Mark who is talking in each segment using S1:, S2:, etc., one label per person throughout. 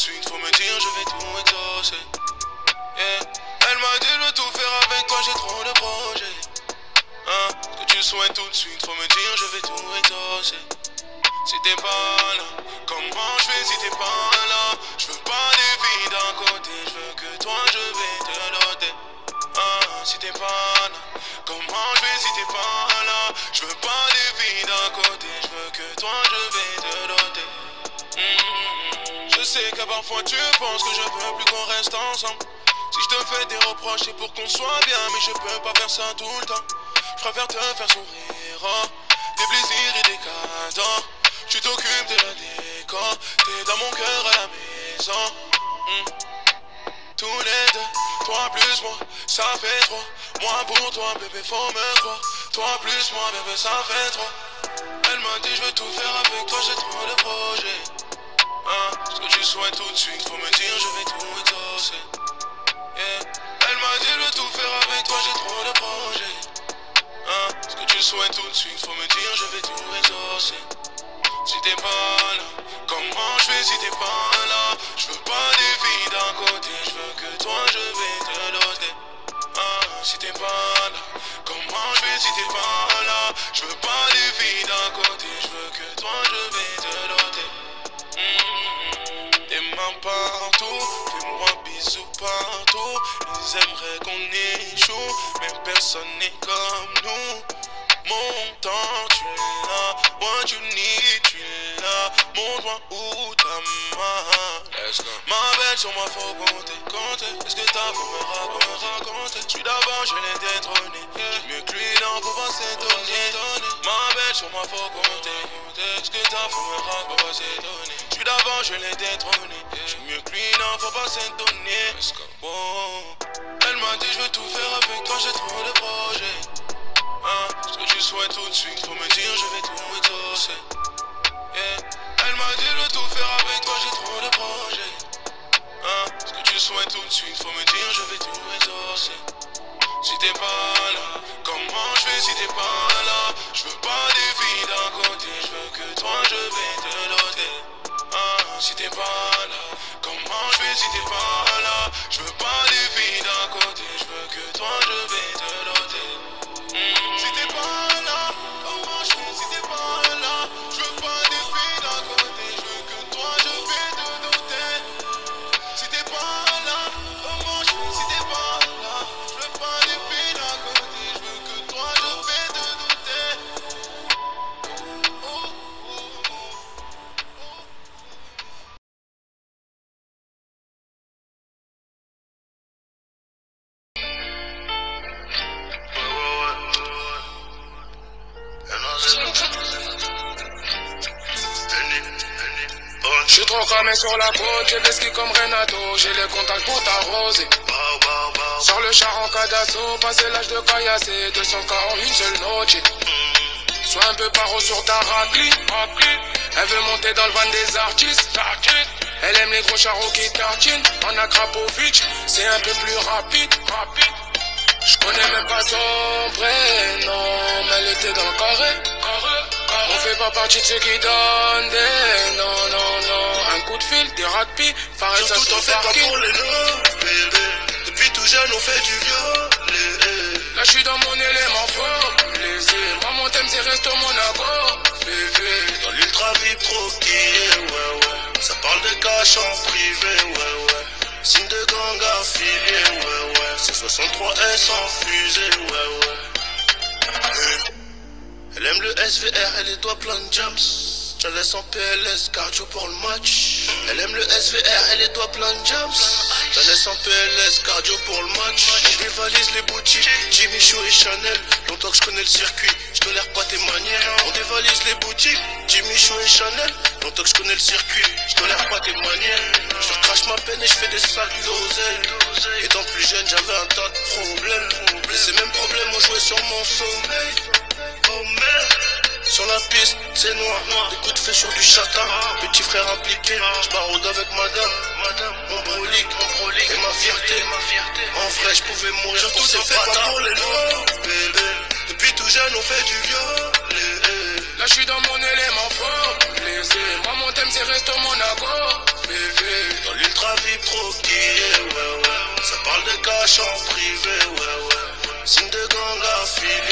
S1: suite, faut me dire, je vais tout exaucer. Elle m'a dit, je veux tout faire avec toi, j'ai trop de projets. Hein, que tu souhaites tout de suite, faut me dire, je vais tout exaucer. Si t'es pas là, comment je fais si t'es pas là? Je veux pas des filles d'un côté, je veux que toi je vais te doter. Ah, si t'es pas là, comment je fais si t'es pas là? Je veux pas des filles d'un côté, je veux que toi je vais te doter. Sais que parfois tu penses que je veux plus qu'on reste ensemble. Si je te fais des reproches, c'est pour qu'on soit bien, mais je peux pas faire ça tout le temps. Je préfère te faire sourire, oh, des plaisirs et des cadeaux. Tu t'occupes de la décor, t'es dans mon cœur à la maison. Mm. Tous les deux, toi plus moi, ça fait trois. Moi pour toi, bébé, faut me croire. Toi plus moi, bébé, ça fait trois. Elle m'a dit, je veux tout faire avec toi, j'ai trop de projets. Hein, ce que tu souhaites tout de suite, faut me dire, je vais tout exaucer. Yeah. Elle m'a dit, veux tout faire avec toi, j'ai trop de projets. Hein, ce que tu souhaites tout de suite, faut me dire, je vais tout exaucer. Si t'es pas là, comment je fais si t'es pas là? Je veux pas des filles d'un côté, je veux que toi je vais te doter. Ah, si t'es pas là, comment je fais si t'es pas là Mains partout, fais-moi un bisou partout. Ils aimeraient qu'on échoue, mais personne n'est comme nous. Mon temps, tu l'as, what you need, tu l'as. Montre-moi où ta main. Sur moi faut compter, compter. Est-ce que t'as pour me raconter? Je suis d'abord, je l'ai détrôné. Mieux que lui, non, faut pas s'étonner. Ma belle, sur moi faut compter. Est-ce que t'as pour me raconter, Je suis d'abord, je l'ai détrôné. Je suis mieux que lui, non, faut pas s'étonner. Oh. Elle m'a dit, je veux tout faire avec toi, j'ai trop de projets. Hein, ce que tu souhaites tout de suite, faut me dire, je vais tout exaucer. Yeah. Elle m'a dit, je veux tout faire avec toi, j'ai trop si t'es pas là, comment je fais si t'es pas là? Je veux pas des filles d'un côté, je veux que toi je vais te doter. Je
S2: suis trop cramé sur la côte, j'ai skis comme Renato, j'ai les contacts pour t'arroser. Sur le char en cas d'assaut, passé l'âge de caillasser, 200 k en une seule noche. Sois un peu paro sur ta raclée, Elle veut monter dans le van des artistes, Elle aime les gros charros qui tartinent, en Akrapovic, c'est un peu plus rapide, rapide. Je connais même pas son prénom, mais elle était dans le carré. On fait pas partie de ceux qui donnent des non, de fil, des rugby, Fares ça
S3: Surtout t'en fais pas pour les noms, bébé. Depuis tout jeune, on fait du violet.
S2: Là, je suis dans mon élément fort. Mon thème, c'est Resto Monaco. Bébé,
S3: Dans l'ultra vip troquille, ouais, ouais. Ça parle de cash en privé, ouais, ouais. Signe de gang affilié, ouais, ouais. C'est 63 S en fusée, ouais, ouais. Elle aime le SVR, elle est doigts plein de jumps. Laisse en PLS, cardio pour le match. Elle aime le SVR, elle est doigts plein de la laisse en PLS, cardio pour le match. On dévalise les boutiques, Jimmy Choo et Chanel. Longtemps que je connais le circuit, je tolère pas tes manières. On dévalise les boutiques, Jimmy Choo et Chanel. Longtemps que je connais le circuit, je tolère pas tes manières. Je recrache ma peine et je fais des sacs d'oseille. Étant plus jeune, j'avais un tas de problèmes. Ces mêmes problèmes ont joué sur mon sommeil. Sur la piste, c'est noir, des coups de feu sur du châtain. Petit frère impliqué, je baraude avec madame, madame, mon brolique, mon brolique, et ma fierté, ma fierté. En vrai, je pouvais mourir pour ces bâtards. pour les noirs, bébé. Depuis tout jeune, on fait du violet.
S2: là, je suis dans mon élément fort. Moi, mon thème, c'est Resto Monaco. Bébé,
S3: Dans l'ultra VIP trop ouais, ouais. Ça parle de cash en privé, ouais, ouais. Signe de gang. C'est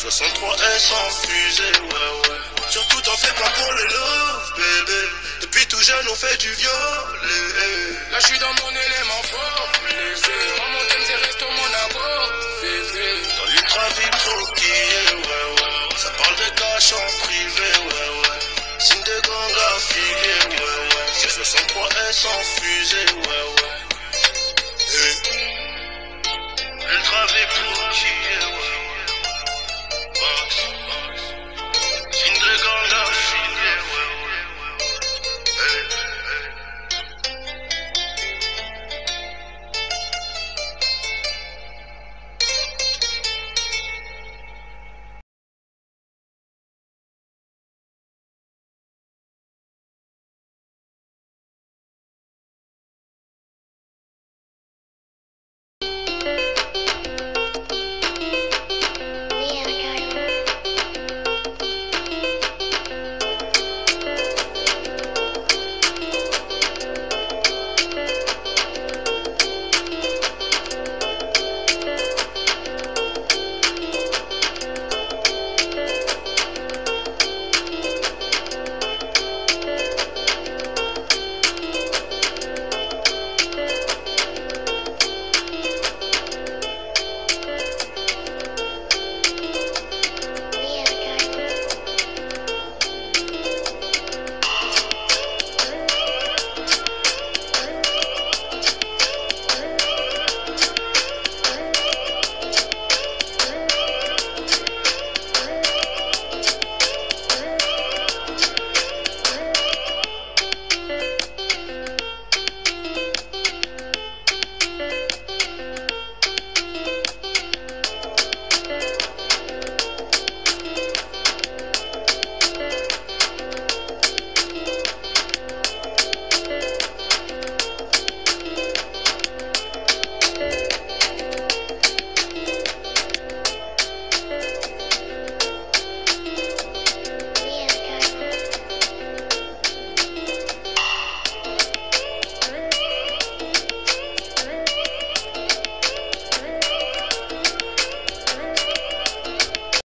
S3: 63 S en fusée, ouais, ouais. Surtout t'en fais pas pour le love, bébé. Depuis tout jeune, on fait du violet.
S2: Là, je suis dans mon élément fort, léger. Moi, mon thème, c'est resto Monaco, bébé.
S3: Dans l'ultra VIP trop ouais, ouais. Ça parle de cash en privé, ouais, ouais. Signe de gang ouais, ouais. C'est 63 S en fusée, ouais.